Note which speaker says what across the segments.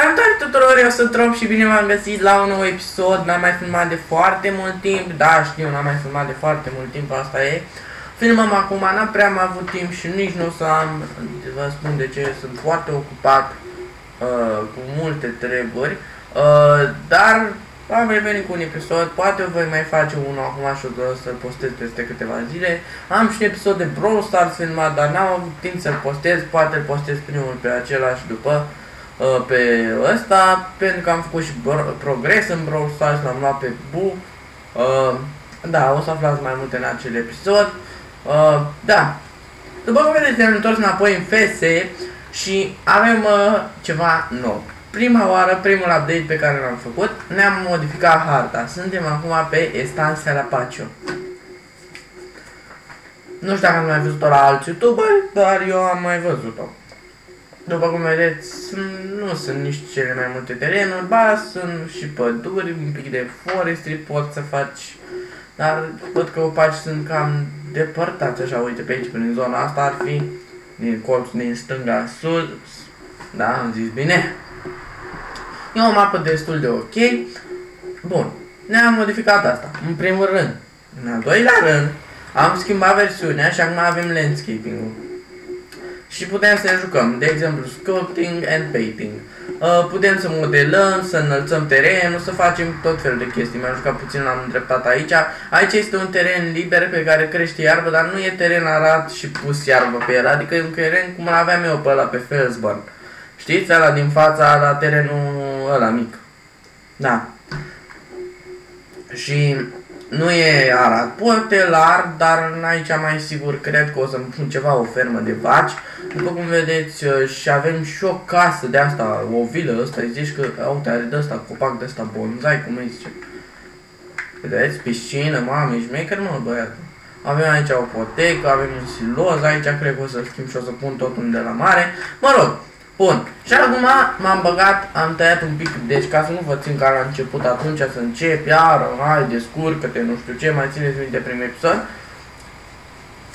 Speaker 1: Salutare tuturor, eu sunt Rob și bine v-am găsit la un nou episod. N-am mai filmat de foarte mult timp, da știu, n-am mai filmat de foarte mult timp, asta e. Filmăm acum, n-am prea am avut timp și nici nu o să am, vă spun de ce, sunt foarte ocupat uh, cu multe treburi. Uh, dar am revenit cu un episod, poate voi mai face unul acum și o să-l postez peste câteva zile. Am și un episod de Brawl Stars filmat, dar n-am avut timp să-l postez, poate îl postez primul pe același după. Uh, pe ăsta, pentru că am făcut și progres în Brawl Stars, l-am luat pe Bu. Uh, da, o să aflați mai multe în acel episod. Uh, da. După cum vedeți, ne-am întors înapoi în FS și avem uh, ceva nou. Prima oară, primul update pe care l-am făcut, ne-am modificat harta. Suntem acum pe Estancia la Pacio. Nu știu dacă am mai văzut-o la alți youtuberi, dar eu am mai văzut-o. După cum vedeți, nu sunt nici cele mai multe terenuri, ba, sunt și păduri, un pic de forestry pot să faci, dar văd că opaci sunt cam depărtați așa, uite pe aici, prin zona asta ar fi din colț din stânga sud, da, am zis bine. E o mapă destul de ok. Bun, ne-am modificat asta, în primul rând. În al doilea rând, am schimbat versiunea și acum avem landscaping-ul și putem să ne jucăm, de exemplu, sculpting and painting. Uh, putem să modelăm, să înălțăm terenul, să facem tot felul de chestii. Mi-am jucat puțin, l-am îndreptat aici. Aici este un teren liber pe care crește iarbă, dar nu e teren arat și pus iarbă pe el. Adică e un teren cum îl aveam eu pe ăla pe Felsburn. Știți? Ăla din fața, la terenul ăla mic. Da. Și nu e arat. Poate la dar aici mai sigur cred că o să pun ceva, o fermă de vaci. După cum vedeți, uh, și avem și o casă de asta, o vilă ăsta, îi zici că, uite, are de asta, copac de asta, bonsai, cum îi zice. Vedeți, piscină, mame, șmecher, mă, băiatul. Avem aici o potecă, avem un siloz, aici cred că o să schimb și o să pun totul de la mare. Mă rog, Bun. Și acum m-am băgat, am tăiat un pic, deci ca să nu vă țin ca la început atunci să încep, iar, hai, descurcă-te, nu știu ce, mai țineți minte primul episod.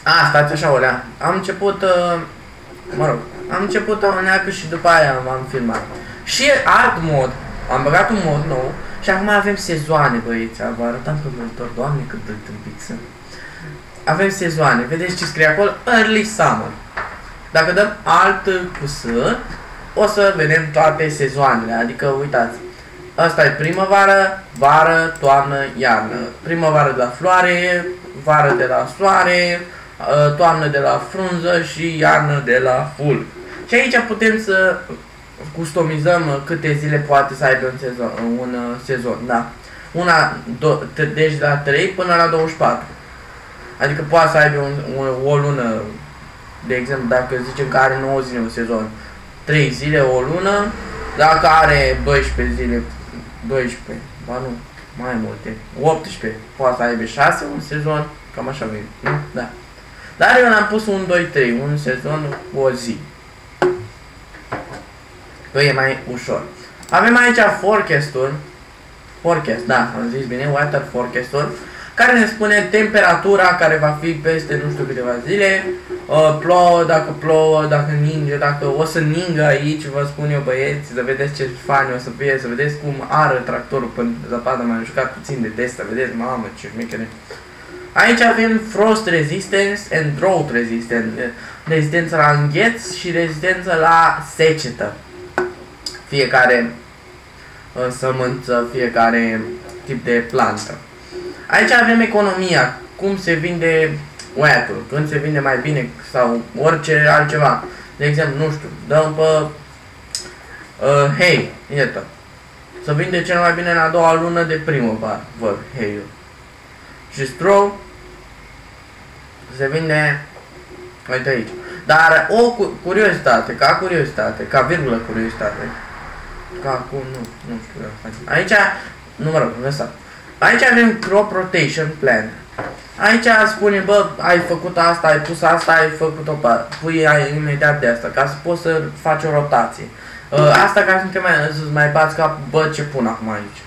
Speaker 1: A, stați așa, olea. Am început, uh, mă rog, am început o neacă și după aia m-am filmat. Și alt mod, am băgat un mod nou și acum avem sezoane, băieți, vă arătam pe monitor, doamne cât de tâmpiți sunt. Avem sezoane, vedeți ce scrie acolo? Early Summer. Dacă dăm alt cu S, o să vedem toate sezoanele, adică uitați. Asta e primăvară, vară, toamnă, iarnă. Primăvară de la floare, vară de la soare, ă, toamnă de la frunză și iarnă de la ful. Și aici putem să customizăm câte zile poate să aibă un sezon, un sezon da. Una, do, deci de la 3 până la 24. Adică poate să aibă un, un, o lună de exemplu, dacă zicem că are 9 zile un sezon, 3 zile, o lună, dacă are 12 zile, 12, ba nu, mai multe, 18, poate să aibă 6 un sezon, cam așa vine, nu? Da. Dar eu l-am pus un 2-3, un sezon, o zi. Că e mai ușor. Avem aici forecast-ul, forecast, da, am zis bine, weather forecast-ul, care ne spune temperatura care va fi peste nu știu câteva zile, uh, plouă, dacă plouă, dacă ninge, dacă o să ningă aici, vă spun eu băieți, să vedeți ce fani o să fie, să vedeți cum are tractorul pe zăpadă, m-am jucat puțin de test, să vedeți, mamă, ce șmechere. Aici avem Frost Resistance and Drought Resistance, rezistență la îngheț și rezistență la secetă. Fiecare uh, sămânță, fiecare tip de plantă. Aici avem economia, cum se vinde web când se vinde mai bine sau orice altceva. De exemplu, nu știu, dăm pe uh, Hey, iată. Să vinde cel mai bine în a doua lună de primăvară, văd, hey Și Straw se vinde, uite aici. Dar o curiozitate, ca curiozitate, ca virgulă curiozitate, ca acum, nu, nu știu, aici, nu mă rog, lăsat. Aici avem crop rotation plan. Aici spune, bă, ai făcut asta, ai pus asta, ai făcut-o, pui imediat de asta, ca să poți să faci o rotație. Uh, asta ca să nu te mai, să-ți mai bați cap, bă, ce pun acum aici.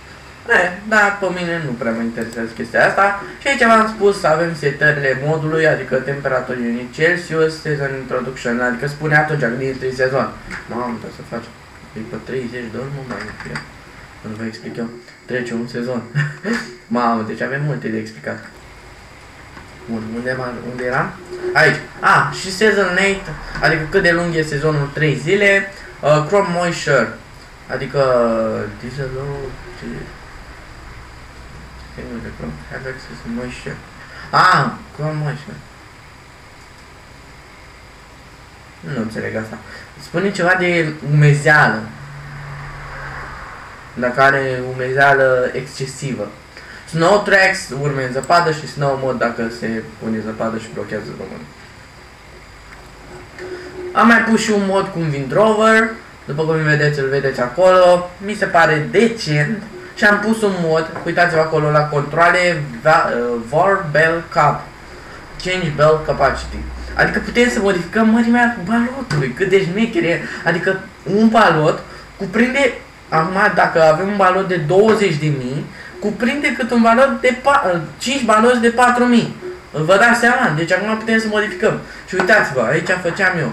Speaker 1: E, da, pe mine nu prea mă interesează chestia asta. Și aici v-am spus, avem setările modului, adică temperaturi unit Celsius, season introduction, adică spune atunci când intri sezon. Mamă, trebuie să faci După 30 de ori, mă mai cred. Nu vă explic eu. Trece un sezon. Mamă, deci avem multe de explicat. Bun, unde, unde eram? Aici. Ah, și Season 8, adică cât de lung e sezonul 3 zile. Uh, Chrome Moisture, adică Diesel de Chrome have access to moisture. Ah, Chrome Moisture. Nu înțeleg asta. Spune ceva de umezeală. Dacă are umezeală excesivă. Snow tracks urme în zăpadă și snow mod dacă se pune zăpadă și blochează românul. Am mai pus și un mod cu un Windrover, după cum vedeți, îl vedeți acolo, mi se pare decent și am pus un mod, uitați-vă acolo la controle, Var uh, Bell Cap, Change Bell Capacity. Adică putem să modificăm mărimea balotului, cât de șmecher e. Adică un balot cuprinde, acum dacă avem un balot de 20.000, cuprinde cât un balot de 5 baloți de 4.000. Vă dați seama? Deci acum putem să modificăm. Și uitați-vă, aici făceam eu.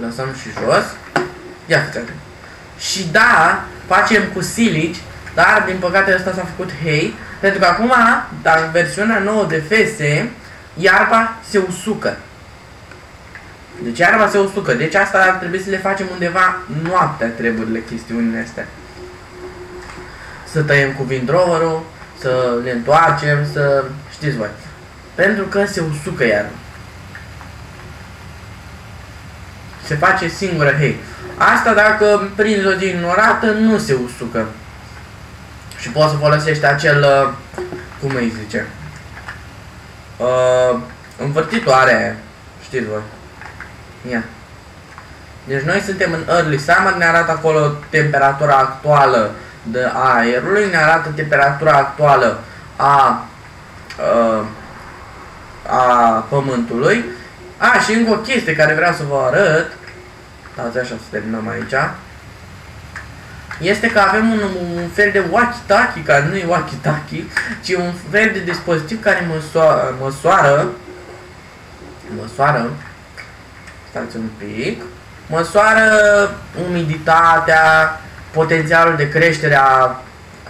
Speaker 1: Lăsăm și jos. Ia uitați Și da, facem cu silici, dar din păcate ăsta s-a făcut hei, pentru că acum, dar versiunea nouă de FS, iarba se usucă. Deci iarba se usucă. Deci asta ar trebui să le facem undeva noaptea treburile chestiunile astea. Să tăiem cu windrower să le întoarcem, să știți voi. Pentru că se usucă iarba. Se face singură hei. Asta dacă prinzi o zi ignorată, nu se usucă. Și poți să folosești acel, uh, cum îi zice, uh, învârtitoare, știți voi. Ia. Deci noi suntem în early summer, ne arată acolo temperatura actuală de aerului, ne arată temperatura actuală a, uh, a pământului. A, și încă o chestie care vreau să vă arăt, Stați așa să terminăm aici. Este că avem un, un fel de walkie-talkie, care nu e walkie-talkie, ci un fel de dispozitiv care măsoară, măsoară, măsoară, stați un pic, măsoară umiditatea, potențialul de creștere a,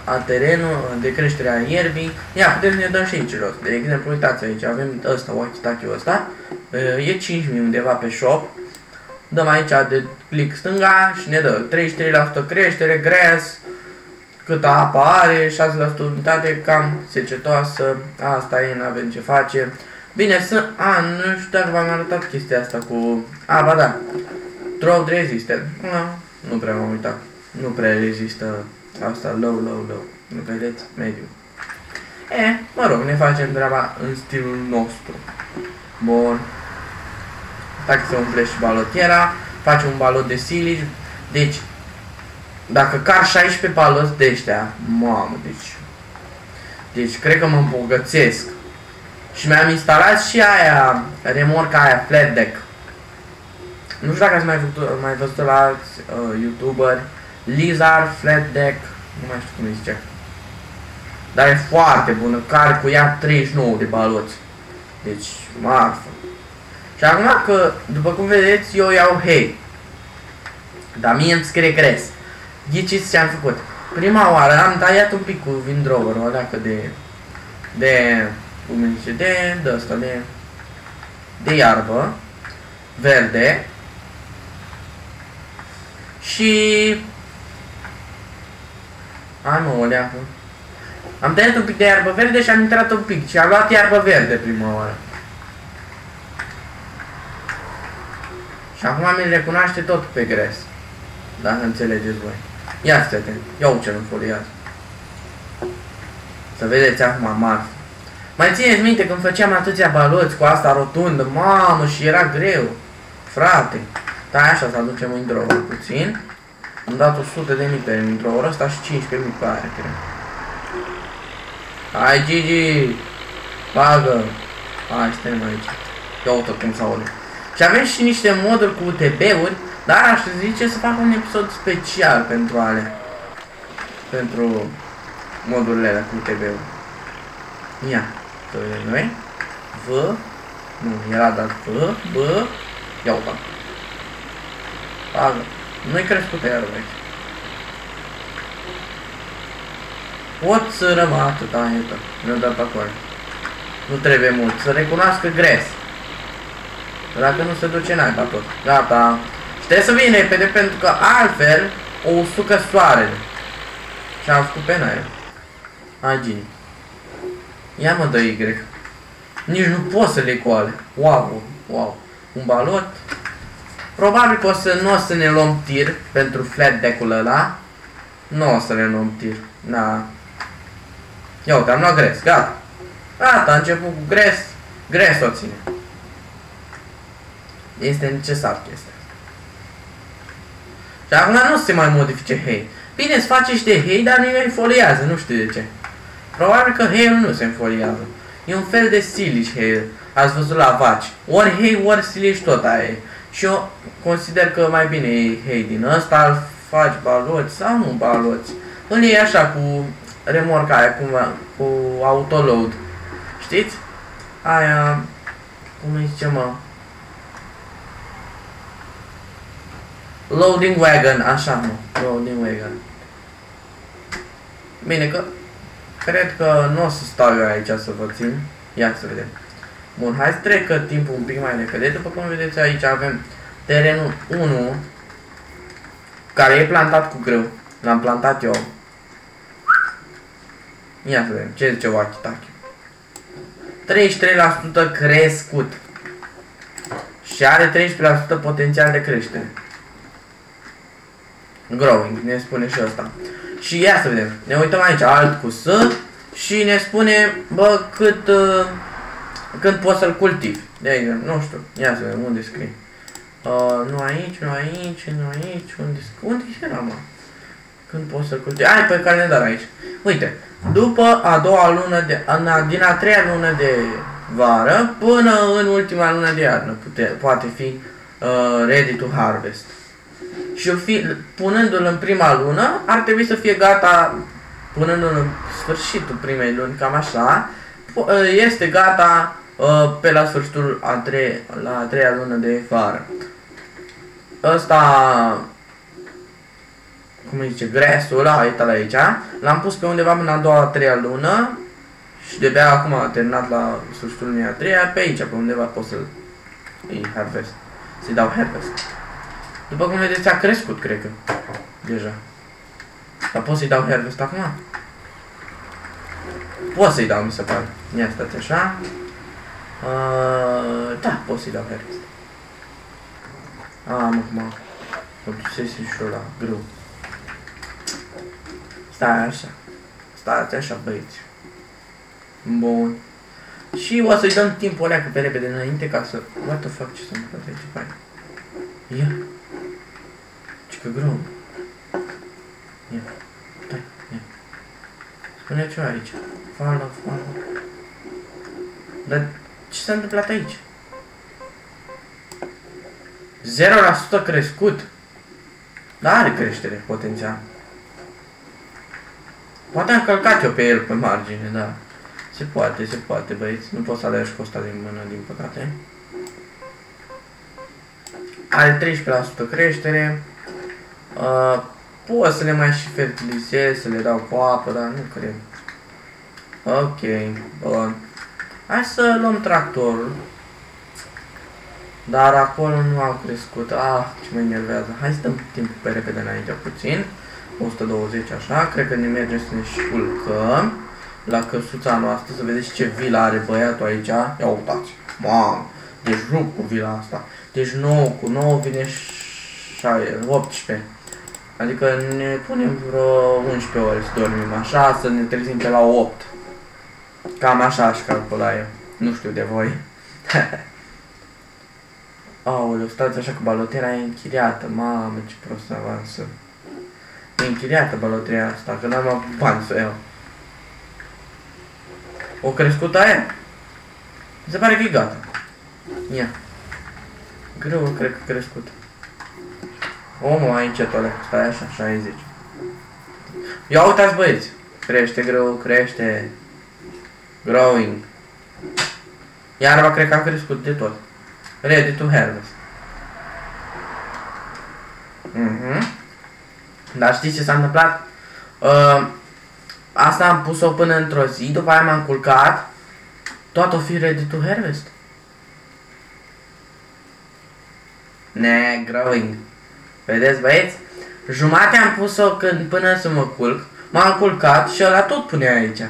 Speaker 1: a terenului, de creștere a ierbii. Ia, putem să ne dăm și aici jos. De exemplu, uitați aici, avem ăsta, walkie-talkie-ul ăsta, e 5.000 undeva pe shop, Dăm aici de click stânga și ne dă 33% creștere, gres, câtă apă are, 6% unitate, cam secetoasă, asta e, n-avem ce face. Bine, să... A, nu știu dacă v-am arătat chestia asta cu... A, ba da. Drought resistant. No, nu prea m-am uitat. Nu prea rezistă asta low, low, low. Nu vedeți? Mediu. E, mă rog, ne facem treaba în stilul nostru. Bun. Dacă se umple și balotiera, face un balot de silici. Deci, dacă car 16 baloți de ăștia, mamă, deci... Deci, cred că mă îmbogățesc. Și mi-am instalat și aia, remorca aia, flat deck. Nu știu dacă ați mai, văzut, mai văzut la alți uh, youtuberi. Lizard Flat Deck, nu mai știu cum îi zice. Dar e foarte bună, care cu ea 39 de baloți. Deci, marfă. Și acum că, după cum vedeți, eu iau hei. Dar mie îmi scrie gres. Ghiciți ce am făcut. Prima oară am tăiat un pic cu windrover-ul ăla de... De... Cum zice? De... De ăsta, de... De iarbă. Verde. Și... Hai mă, o leacă. Am tăiat un pic de iarbă verde și am intrat un pic și am luat iarbă verde prima oară. Și acum mi recunoaște tot pe gres. Dacă înțelegeți voi. Ia stă-te, ia ce nu foliază. Să vedeți acum marf. Mai țineți minte când făceam atâția baloți cu asta rotundă, mamă, și era greu. Frate. Da, așa să aducem intro puțin. Am dat 100 de mii pe intro ăsta și 15 mii pe aia, cred. Hai, Gigi! Bagă! Hai, stai aici. Ia uite cum s-a aude. Și avem și niște moduri cu UTB-uri, dar aș zice să fac un episod special pentru ale. Pentru modurile alea cu UTB-uri. Ia, să vedem noi. V, nu, era dat V, B, ia uita. Bagă. Nu-i crescută iarba aici. Pot să rămân atât, iată. Mi-au dat acolo. Nu trebuie mult. Să recunoască gres. Dacă nu se duce naiba tot. Gata. Și trebuie să vin repede pentru că altfel o usucă soarele. Și am făcut pe aia. Hai, Gini. Ia mă, dă Y. Nici nu pot să le coale. Wow, wow. Un balot. Probabil că o să nu o să ne luăm tir pentru flat deck-ul ăla. Nu o să ne luăm tir. Na. Ia uite, am luat gres. Gata. Gata, a început cu gres. Gres o ține. Este necesar chestia asta. Și acum nu se mai modifice hei. Bine, îți face și de hei, dar nu mai foliază, nu știu de ce. Probabil că hei nu se înfoliază. E un fel de silici hei. Ați văzut la vaci. Ori hei, ori silici tot aia e. Și eu consider că mai bine e hei din ăsta, îl faci baloți sau nu baloți. Îl iei așa cu remorca aia, cu, cu autoload. Știți? Aia, cum îi zice mă? Loading wagon, așa nu, loading wagon. Bine că, cred că nu o să stau eu aici să vă țin. Ia să vedem. Bun, hai să trecă timpul un pic mai repede. După cum vedeți aici avem terenul 1 care e plantat cu grâu. L-am plantat eu. Ia să vedem, ce zice Wakitaki. 33% crescut. Și are 13% potențial de creștere. Growing, ne spune și asta. Și ia să vedem. Ne uităm aici, alt cu S și ne spune, bă, cât, uh, când poți să-l cultivi. De exemplu, nu știu, ia să vedem, unde scrie. Uh, nu aici, nu aici, nu aici, unde, unde era, mă? Când poți să-l cultivi? Ai, pe calendar aici. Uite, după a doua lună de, a, din a treia lună de vară până în ultima lună de iarnă pute, poate fi uh, ready to harvest. Și fi, punându-l în prima lună, ar trebui să fie gata, punându-l în sfârșitul primei luni, cam așa, uh, este gata uh, pe la sfârșitul a, tre la a treia lună de vară. Ăsta cum îi zice, gresul ăla, uite la aici, l-am pus pe undeva până a doua, a treia lună și de-abia acum a terminat la sfârșitul lunii a treia, pe aici, pe undeva pot să-l îi harvest, să-i dau harvest. După cum vedeți, a crescut, cred că, deja. Dar pot să-i dau harvest acum? Pot să-i dau, mi se pare. Ia stați așa. Uh, da, pot să-i dau harvest. Am acum. Mă dusese și eu la grâu. Stai așa. Stați așa, băieți. Bun. Și o să-i dăm timpul alea pe repede înainte ca să... What the fuck, ce s-a întâmplat aici? Hai. Ia. Ce că greu. Ia. Stai, ia. Spune ceva aici. Follow, follow. Dar ce s-a întâmplat aici? 0% crescut. Dar are creștere potențial. Poate am călcat eu pe el pe margine, da. Se poate, se poate, băieți. Nu pot să alergi cu ăsta din mână, din păcate. Are 13% creștere. Uh, pot să le mai și fertilizez, să le dau cu apă, dar nu cred. Ok, bun. Hai să luăm tractorul. Dar acolo nu au crescut. Ah, ce mă enervează. Hai să dăm timpul pe repede înainte puțin. 120 așa, cred că ne merge să ne șculcăm la căsuța noastră, să vedeți ce vila are băiatul aici. Ia uitați, mamă, deci rup cu vila asta. Deci 9 cu 9 vine 18. Adică ne punem vreo 11 ore să dormim așa, să ne trezim pe la 8. Cam așa aș calcula eu. Nu știu de voi. Aoleu, stați așa cu balotera e închiriată. Mamă, ce prost avansă. E închiriată baloteria asta, că n-am avut bani să iau. O crescut aia? Mi se pare că e gata. Ia. Greu, cred că crescut. Omul mai încet alea. Stai așa, 60. Ia uitați băieți. Crește greu, crește. Growing. Iarba cred că a crescut de tot. Ready to harvest. Mhm. Dar știți ce s-a întâmplat? Uh, asta am pus-o până într-o zi, după aia m-am culcat, toată o fi ready to harvest. Ne, growing. Vedeți, băieți? Jumate am pus-o când până să mă culc, m-am culcat și ăla tot punea aici.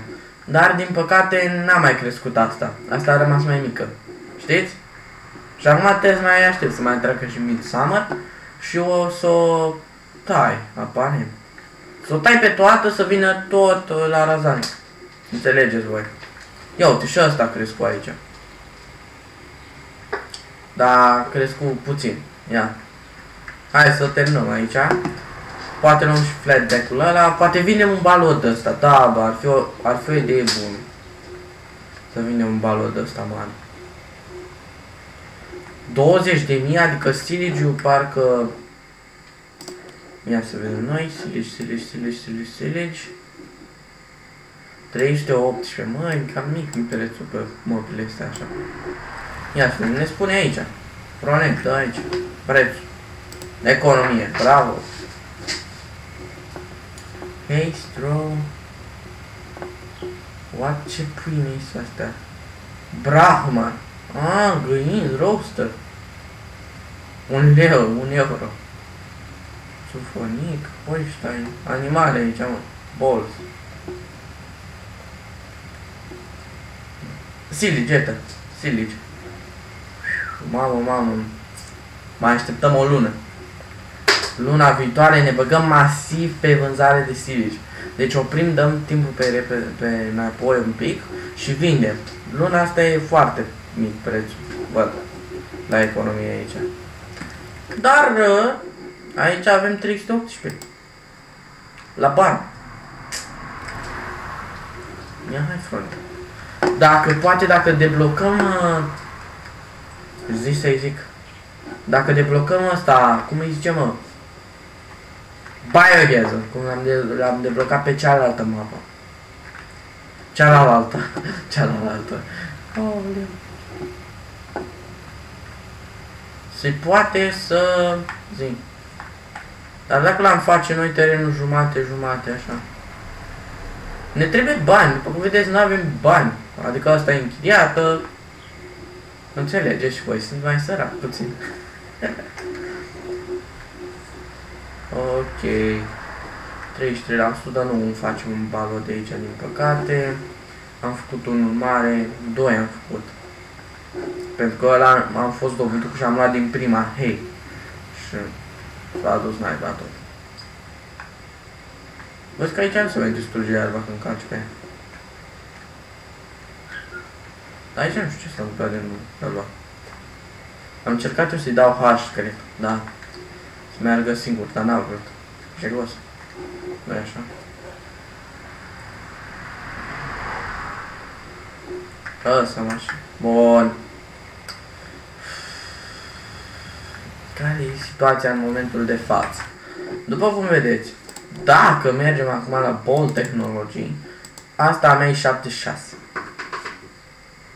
Speaker 1: Dar, din păcate, n-a mai crescut asta. Asta a rămas mai mică. Știți? Și acum trebuie să mai aștept să mai treacă și Midsummer și o să o tai, apare. Să o tai pe toată să vină tot uh, la razani. Înțelegeți voi. Ia uite, și ăsta a crescut aici. Da, a crescut puțin. Ia. Hai să terminăm aici. Poate luăm și flat deck-ul ăla. Poate vine un balot ăsta. Da, bă, ar fi o, ar fi o idee bună. Să vine un balot ăsta mare. 20 de mii, adică stiligiu parcă... Ia să vedem noi, silegi, silegi, silegi, silegi, silegi. 318, măi, cam mic mi prețul pe mobile astea așa. Ia să vedem, ne spune aici. Pronet, dă aici. Prețul. Economie, bravo. Hey, Stro. What ce pâine este astea? Brahman. Ah, găini, roaster. Un leu, un euro. Sufonic, Holstein, animale aici, mă. Balls. Siligetă, siligi. Mamă, mamă. Mai așteptăm o lună. Luna viitoare ne băgăm masiv pe vânzare de siligi. Deci oprim, dăm timpul pe, pe, pe înapoi un pic și vindem. Luna asta e foarte mic prețul, văd, la economie aici. Dar uh, aici avem 318. La bar. Ia hai frate. Dacă, poate dacă deblocăm... Uh, zici să-i zic. Dacă deblocăm asta, cum îi zice mă? Biohazard, cum l-am de, l-am deblocat pe cealaltă mapă. Cealaltă. Cealaltă. Oh, Se poate să... Zi. Dar dacă l-am face noi terenul jumate, jumate, așa. Ne trebuie bani, după cum vedeți, nu avem bani. Adică asta e închiriată. Înțelegeți și voi, sunt mai sărac puțin. ok. 33%, dar nu facem un balot de aici, din păcate. Am făcut unul mare, doi am făcut. Pentru că ăla am fost dovedit și am luat din prima, hei. Și s-a adus naiba tot. Văd că aici nu se mai distruge iarba când calci pe ea. Dar aici nu știu ce s-a întâmplat de nu lua. Am încercat eu să-i dau H, cred, da. Să meargă singur, dar n-a vrut. Jegos. nu așa? Ăsta, așa. Bun. Care e situația în momentul de față? După cum vedeți, dacă mergem acum la Ball Technology, asta a mea e 76.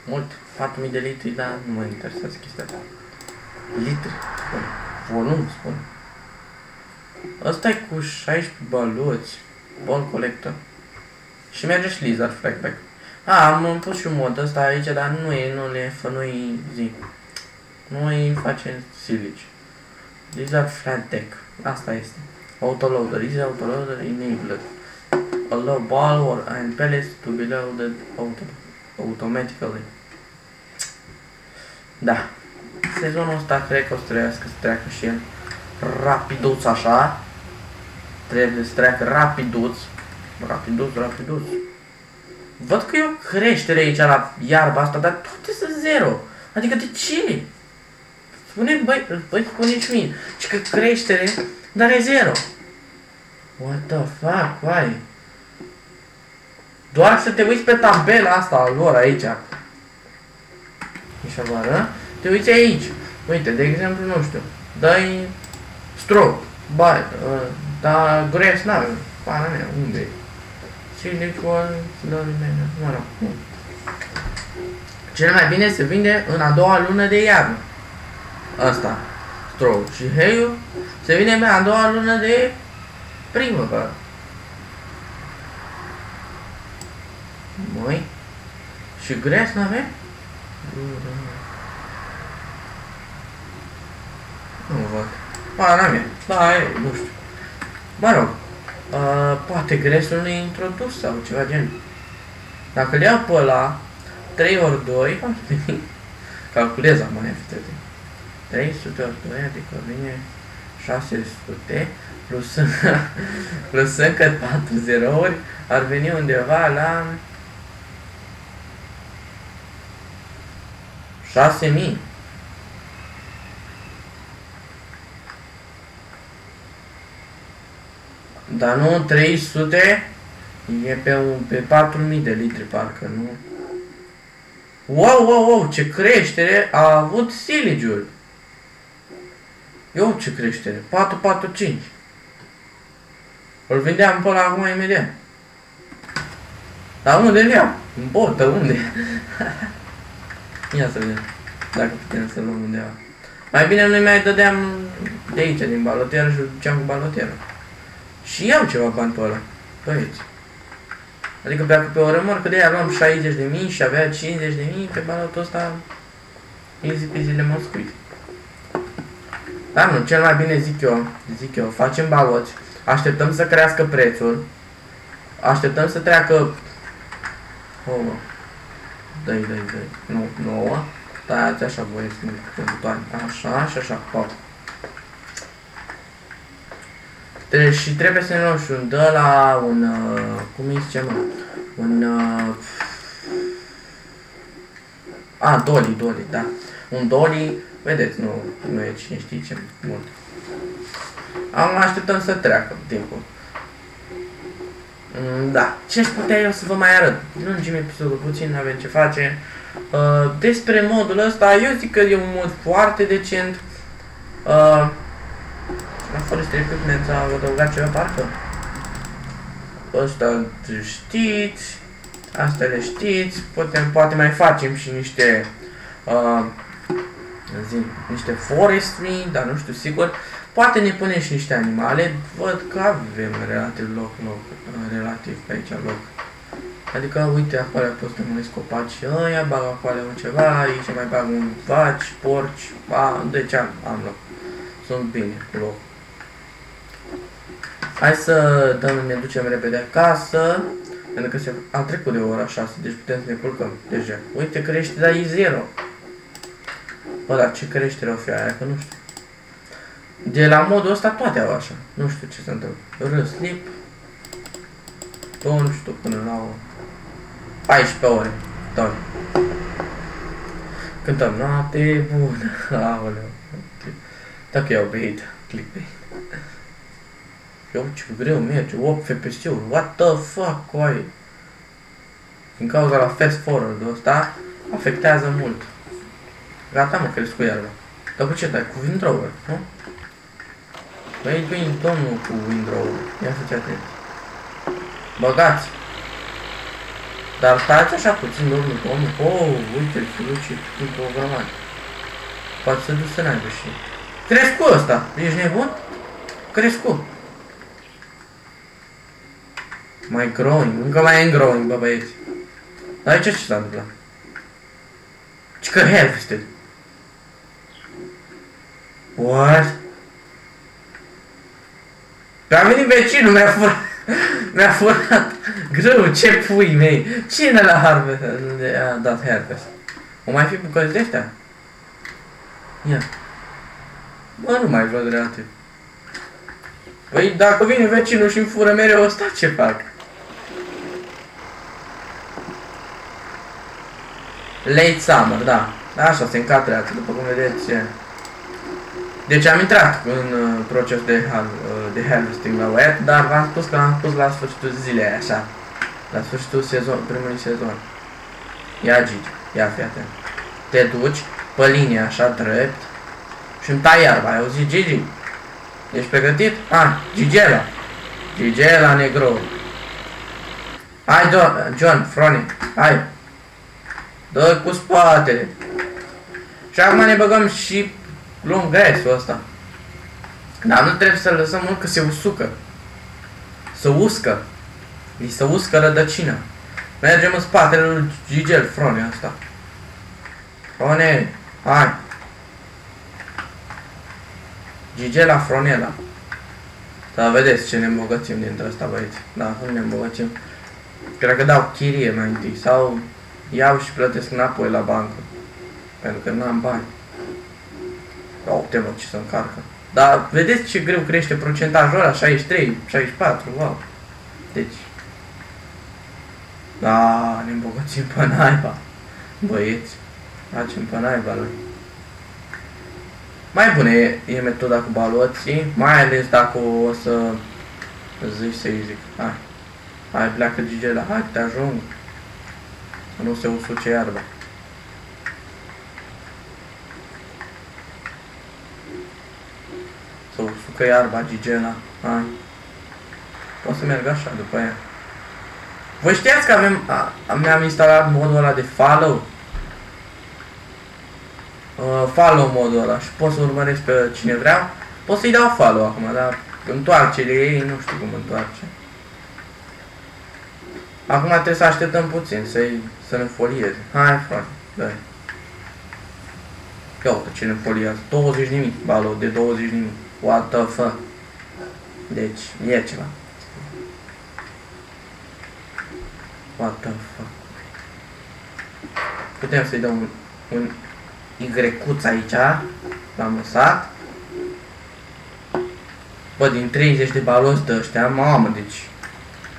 Speaker 1: Mult, 4000 de litri, dar nu mă interesează chestia asta. Litri, spun. Volum, spun. Asta e cu 16 baloți. Ball Collector. Și merge și Lizard Flagback. A, am pus și un mod ăsta aici, dar nu e, nu le, nu-i zi. Nu îi face silici. Lizard Flat Deck. Asta este. Autoloader. Is autoloader enabled. Allow ball or and pellets to be loaded auto automatically. Da. Sezonul ăsta cred că o să trebuiască să treacă și el rapiduț așa. Trebuie să treacă rapiduț. Rapiduț, rapiduț. Văd că e o creștere aici la iarba asta, dar toate sunt zero. Adică de ce? Spune, băi, băi, spune și mie. Și că creștere, dar e zero. What the fuck, why? Doar să te uiți pe tabela asta a lor aici. Mișoară. Te uiți aici. Uite, de exemplu, nu știu. Dai stroke. Bai, uh, da, grass n-avem. Pana mea, unde e? Silicon, slărimene, mă rog. Cel mai bine se vinde în a doua lună de iarnă. Asta. Astro și Heiu se vine pe a doua lună de primăvară. Măi, și gres n-avem? Nu văd. Ba, n-am Da, e, nu știu. Mă rog, uh, poate gresul nu e introdus sau ceva gen. Dacă le iau pe ăla, 3 ori 2, calculez acum efectiv. 300 ori 2, adică vine 600 plus, plus încă 4 zerouri, ar veni undeva la 6000. Dar nu 300, e pe, un, pe 4000 de litri parcă, nu? Wow, wow, wow, ce creștere a avut siligiul. Eu ce creștere, 445. Îl vindeam pe la acum imediat. Dar unde le iau? În botă, unde? Ia să vedem. Dacă putem să luăm undeva. Mai bine noi mai dădeam de aici, din balotieră și duceam cu balotieră. Și iau ceva bani pe ăla. Băieți. Adică dacă pe o remorcă de aia luam 60 de mii și avea 50 de mii, pe balotul ăsta easy peasy lemon squeeze. Dar nu, cel mai bine zic eu, zic eu, facem baloți, așteptăm să crească prețul, așteptăm să treacă... Oh, dai, dai, dai, nu, nouă, taiați așa voi, sunt butoane, așa și așa, pop. Tre și trebuie să ne luăm și un dă la un, uh, cum îi zice mă, un, uh, a, Dolly, Dolly, da, un Dolly, vedeți, nu, nu e cine știe ce mult. Am așteptăm să treacă timpul. Mm, da, ce aș putea eu să vă mai arăt? Lungim episodul puțin, nu avem ce face. Uh, despre modul ăsta, eu zic că e un mod foarte decent. Uh, la Forest Equipment a adăugat ceva parcă. Ăsta știți, astea le știți, putem, poate mai facem și niște uh, zi, niște forestry, dar nu știu sigur. Poate ne punem și niște animale, văd că avem relativ loc, loc, relativ pe aici loc. Adică, uite, acolo pot să mânesc copaci și ăia, bag acolo un ceva, aici mai bag un vaci, porci, ba, deci am, am loc. Sunt bine cu loc. Hai să dăm, ne ducem repede acasă, pentru că se, a trecut de ora 6, deci putem să ne culcăm deja. Uite, crește, dar e 0. Bă, dar ce creștere o fi aia, că nu știu. De la modul ăsta toate au așa. Nu știu ce se întâmplă. Răslip. Nu știu, până la o 14 ore. Doamne. Cântăm noapte bună. Aoleu. Dacă iau bait. Clickbait. Eu ce greu merge, 8 FPS-uri, what the fuck, coi? Din cauza la fast forward-ul ăsta, afectează mult. Gata mă, crezi cu iarba. Dar cu ce dai? Cu windrower, nu? Băi, bine, domnul cu windrower. Ia să-ți atent. Băgați! Dar stați așa puțin, domnul, domnul. Oh, uite, se duce în programat. Poate să duc să n-aibă și... Crescu ăsta! Ești nebun? Crescu! Mai growing, încă mai e în growing, bă băieți. Dar aici ce s-a întâmplat? Ce că harvested. What? Că a venit vecinul, mi-a furat. mi-a furat. Greu, ce pui mei? Cine la harvest a dat harvest? O mai fi bucăți de ăștia? Ia. Bă, nu mai văd relativ. Păi dacă vine vecinul și îmi fură mereu ăsta, ce fac? Late Summer, da. Așa se încadrează, după cum vedeți. Deci am intrat în uh, proces de, uh, de harvesting la wet, dar v-am spus că l-am pus la sfârșitul zilei, așa. La sfârșitul sezon, primului sezon. Ia Gigi, ia fi atent. Te duci pe linie așa drept și îmi tai iarba. Ai auzit Gigi? Ești pregătit? Ah, Gigela. Gigela negro. Hai, John, John, Frone, hai. Dă cu spatele. Și acum ne băgăm și luăm gresul ăsta. Dar nu trebuie să-l lăsăm mult că se usucă. Să uscă. Îi se uscă rădăcina. Mergem în spatele lui Gigel, Frone asta. Frone, hai. Gigela Fronela. Să vedeți ce ne îmbogățim dintre asta, băieți. Da, cum ne îmbogățim. Cred că dau chirie mai întâi sau iau și plătesc înapoi la bancă. Pentru că n-am bani. Da, uite mă ce să încarcă. Dar vedeți ce greu crește procentajul ăla, 63, 64, wow. Deci, da, ne îmbogățim pe naiba. Băieți, facem pe naiba noi. Mai bună e, e metoda cu baloții, mai ales dacă o să zici să-i zic, hai, hai pleacă Gigela, hai te ajung, să nu se usuce iarba. Să usucă iarba Gigela, hai. Poți să merg așa după ea. Vă știați că avem, mi-am instalat modul ăla de follow? Uh, follow modul ăla și pot să urmăresc pe cine vreau. Pot să-i dau follow acum, dar întoarcere ei, nu știu cum întoarce. Acum trebuie să așteptăm puțin, să-i să ne folieze. Hai, frate, dai. Ia uite ce ne foliază. 20 nimic, balo, de 20 nimic. What the fuck? Deci, e ceva. What the fuck? Putem să-i dăm un, un Y aici. L-am lăsat. Bă, din 30 de baloți de ăștia, mamă, deci...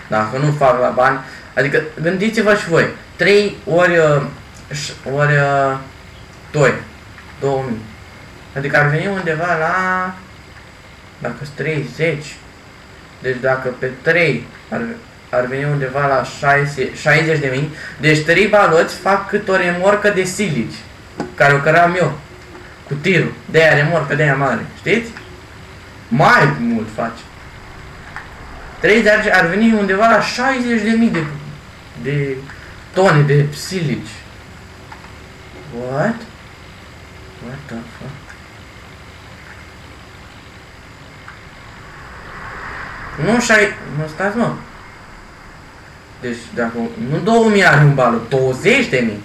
Speaker 1: Dacă nu fac la bani... Adică, gândiți-vă și voi. 3 ori... Uh, ori... 2. Uh, 2000. Adică ar veni undeva la... Dacă sunt 30. Deci dacă pe 3 ar, ar veni undeva la 60, 60 de mii. Deci 3 baloți fac cât o remorcă de silici. Care o căram eu. Cu tirul. De aia remorcă de aia mare. Știți? Mai mult face. 3 de ar, ar veni undeva la 60 de mii de, de tone de silici. What? What the fuck? Nu șai... Nu stați, mă. Deci, dacă... Nu 2000 are un bală, 20 de mii.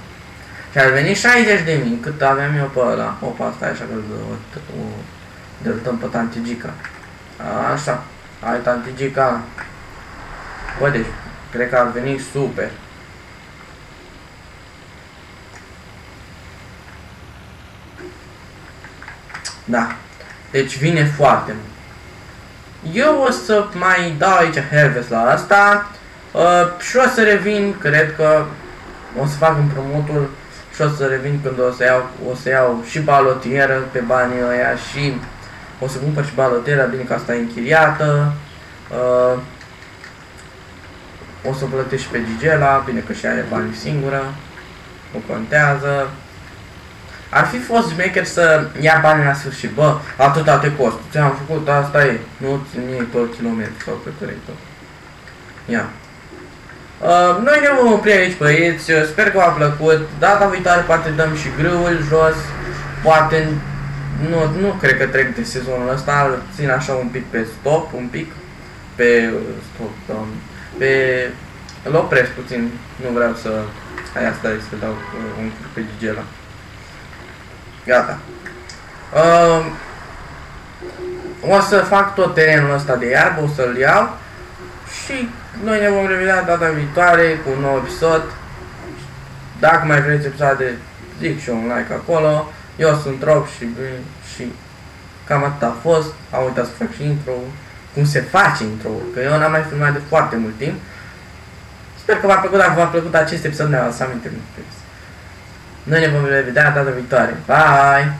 Speaker 1: Și ar veni 60 de mii, cât aveam eu pe ăla. Opa, asta așa că o, o dărâtăm pe Tantigica. Așa. Hai, Tantigica. Bă, deci, cred că ar veni super. Da. Deci vine foarte mult. Eu o să mai dau aici Herves la asta uh, și o să revin, cred că o să fac împrumutul și o să revin când o să iau, o să iau și balotieră pe banii ăia și o să cumpăr și balotieră, bine că asta e închiriată. Uh, o să plătesc și pe Gigela, bine că și are bani singură, nu contează. Ar fi fost șmecher să ia banii la sfârșit. Bă, atâta te costă. Ți-am făcut, asta e. Nu-ți iei tot kilometru sau cât vrei tot. Ia. Uh, noi ne vom opri aici, băieți. Sper că v-a plăcut. Data viitoare poate dăm și grâul jos. Poate... Nu, nu cred că trec de sezonul ăsta. Îl țin așa un pic pe stop, un pic. Pe... Stop, doamne. Pe... Îl opresc puțin. Nu vreau să... Hai asta e să dau un pe Gigela. Gata. Uh, o să fac tot terenul ăsta de iarbă, o să-l iau și noi ne vom revedea data viitoare cu un nou episod. Dacă mai vreți episoade, zic și un like acolo. Eu sunt Rob și, și cam atât a fost. Am uitat să fac și intro cum se face intro că eu n-am mai filmat de foarte mult timp. Sper că v-a plăcut, dacă v-a plăcut acest episod, ne-a lăsat aminte. Noi ne vom revedea data viitoare. Bye!